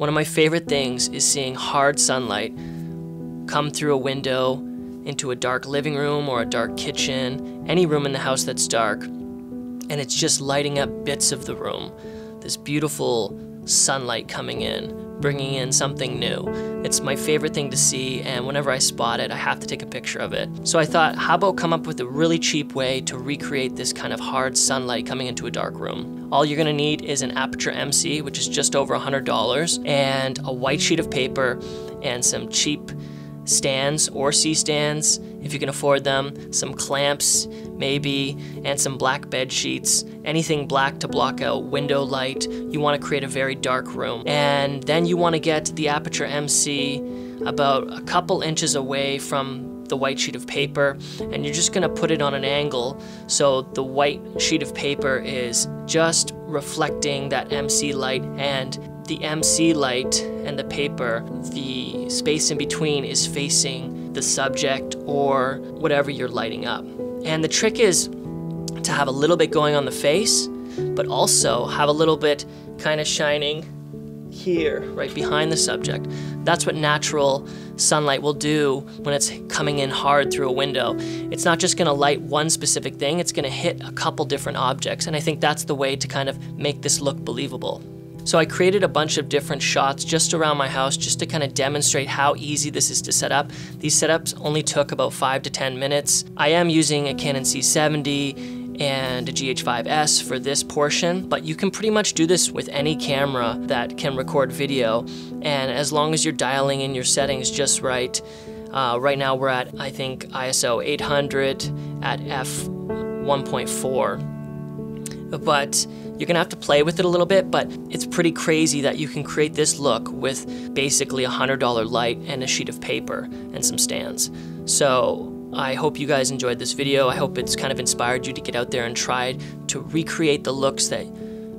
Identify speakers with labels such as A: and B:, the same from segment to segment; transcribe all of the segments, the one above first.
A: One of my favorite things is seeing hard sunlight come through a window into a dark living room or a dark kitchen, any room in the house that's dark, and it's just lighting up bits of the room. This beautiful sunlight coming in, bringing in something new. It's my favorite thing to see, and whenever I spot it, I have to take a picture of it. So I thought, how about come up with a really cheap way to recreate this kind of hard sunlight coming into a dark room? All you're gonna need is an Aputure MC, which is just over $100, and a white sheet of paper, and some cheap stands or C-stands if you can afford them, some clamps maybe, and some black bed sheets, anything black to block out window light. You want to create a very dark room. And then you want to get the Aputure MC about a couple inches away from the white sheet of paper and you're just going to put it on an angle so the white sheet of paper is just reflecting that MC light and the MC light and the paper, the space in between is facing the subject or whatever you're lighting up. And the trick is to have a little bit going on the face, but also have a little bit kind of shining here, right behind the subject. That's what natural sunlight will do when it's coming in hard through a window. It's not just gonna light one specific thing, it's gonna hit a couple different objects. And I think that's the way to kind of make this look believable. So I created a bunch of different shots just around my house just to kind of demonstrate how easy this is to set up. These setups only took about five to 10 minutes. I am using a Canon C70 and a GH5S for this portion, but you can pretty much do this with any camera that can record video. And as long as you're dialing in your settings just right, uh, right now we're at, I think, ISO 800 at f1.4 but you're gonna have to play with it a little bit, but it's pretty crazy that you can create this look with basically a $100 light and a sheet of paper and some stands. So I hope you guys enjoyed this video. I hope it's kind of inspired you to get out there and try to recreate the looks that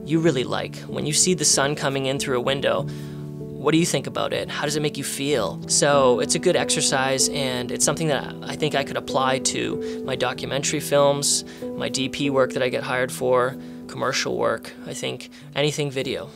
A: you really like. When you see the sun coming in through a window, what do you think about it? How does it make you feel? So it's a good exercise and it's something that I think I could apply to my documentary films, my DP work that I get hired for, commercial work, I think anything video.